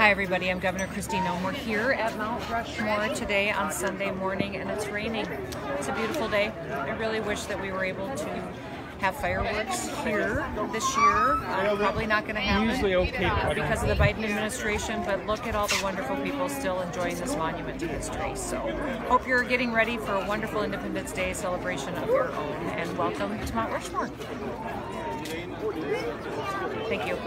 Hi everybody, I'm Governor Kristi Noem. We're here at Mount Rushmore today on Sunday morning and it's raining. It's a beautiful day. I really wish that we were able to have fireworks here this year. Um, probably not going to happen because of the Biden administration, but look at all the wonderful people still enjoying this monument to history. So hope you're getting ready for a wonderful Independence Day celebration of your own and welcome to Mount Rushmore. Thank you.